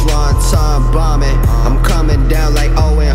swan time bombing. I'm coming down like Owen.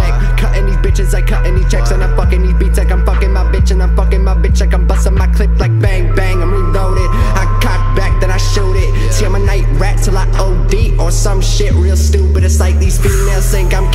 back. Cutting these bitches, I cutting these checks, and I'm fucking these beats like I'm fucking my bitch, and I'm fucking my bitch like I'm busting my clip like bang bang. I'm reloaded. I cock back, then I shoot it. See, I'm a night rat till I OD or some shit real stupid. It's like these females think I'm